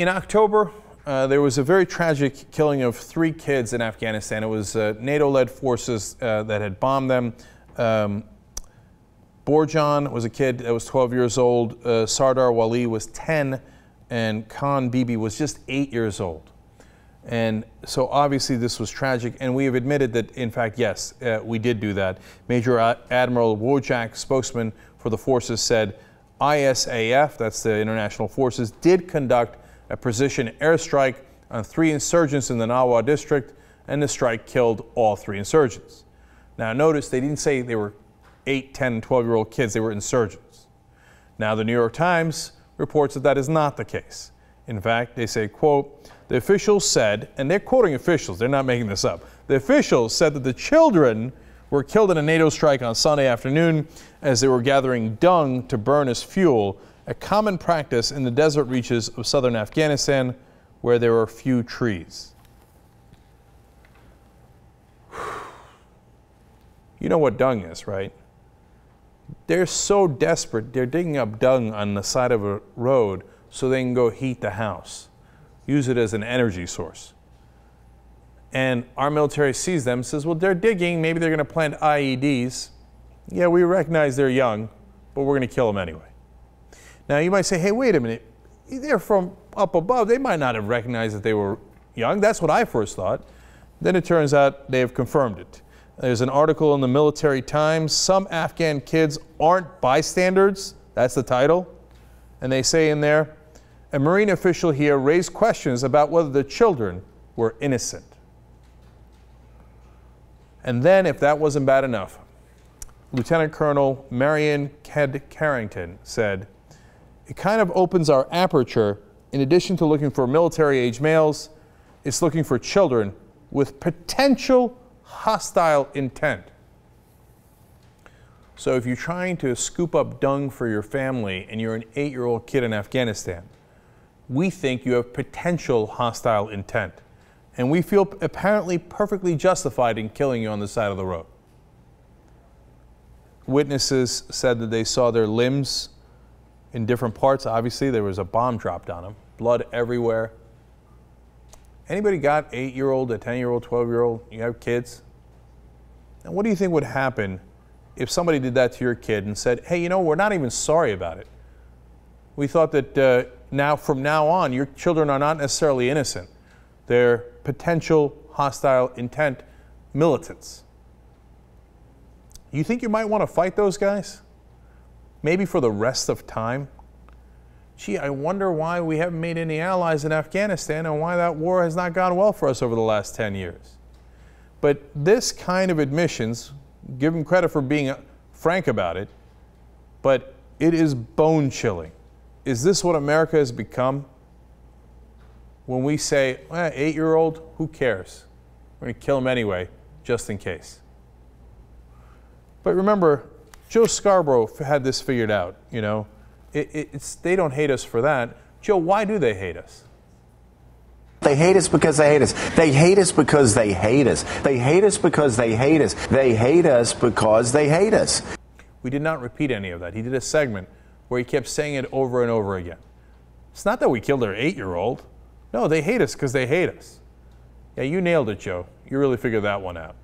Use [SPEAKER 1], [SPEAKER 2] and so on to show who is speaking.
[SPEAKER 1] In October, uh, there was a very tragic killing of three kids in Afghanistan. It was uh, NATO-led forces uh, that had bombed them. Um, Borjan was a kid that was 12 years old. Uh, Sardar Wali was 10, and Khan Bibi was just eight years old. And so obviously this was tragic, and we have admitted that, in fact, yes, uh, we did do that. Major Adam Wojack, spokesman for the forces, said ISAF, that's the international forces, did conduct a precision airstrike on three insurgents in the Nawa district, and the strike killed all three insurgents. Now, notice they didn't say they were 8, 10, 12 year old kids, they were insurgents. Now, the New York Times reports that that is not the case. In fact, they say, quote, the officials said, and they're quoting officials, they're not making this up. The officials said that the children were killed in a NATO strike on Sunday afternoon as they were gathering dung to burn as fuel a common practice in the desert reaches of southern Afghanistan where there are few trees. You know what dung is, right? They're so desperate, they're digging up dung on the side of a road so they can go heat the house, use it as an energy source. And our military sees them, says, well, they're digging, maybe they're going to plant IEDs. Yeah, we recognize they're young, but we're going to kill them anyway. Now you might say, hey, wait a minute. They're from up above. They might not have recognized that they were young. That's what I first thought. Then it turns out they have confirmed it. There's an article in the Military Times. Some Afghan kids aren't bystanders. That's the title. And they say in there, a Marine official here raised questions about whether the children were innocent. And then, if that wasn't bad enough, Lieutenant Colonel Marion Ked Carrington said, it kind of opens our aperture. In addition to looking for military age males, it's looking for children with potential hostile intent. So if you're trying to scoop up dung for your family and you're an eight year old kid in Afghanistan, we think you have potential hostile intent. And we feel apparently perfectly justified in killing you on the side of the road. Witnesses said that they saw their limbs in different parts. Obviously, there was a bomb dropped on him, blood everywhere. Anybody got eight year old, a 10 year old, 12 year old? You have kids? And what do you think would happen if somebody did that to your kid and said, hey, you know, we're not even sorry about it? We thought that uh, now, from now on, your children are not necessarily innocent. They're potential hostile intent militants. You think you might want to fight those guys? Maybe for the rest of time. Gee, I wonder why we haven't made any allies in Afghanistan and why that war has not gone well for us over the last 10 years. But this kind of admissions, give him credit for being frank about it, but it is bone chilling. Is this what America has become? When we say, eh, eight year old, who cares? We're going to kill him anyway, just in case. But remember, Joe Scarborough had this figured out, you know. It, it's, they don't hate us for that. Joe, why do they hate us?
[SPEAKER 2] They hate us because they hate us. They hate us because they hate us. They hate us because they hate us. They hate us because they hate us.
[SPEAKER 1] We did not repeat any of that. He did a segment where he kept saying it over and over again. It's not that we killed their eight year old. No, they hate us because they hate us. Yeah, you nailed it, Joe. You really figured that one out.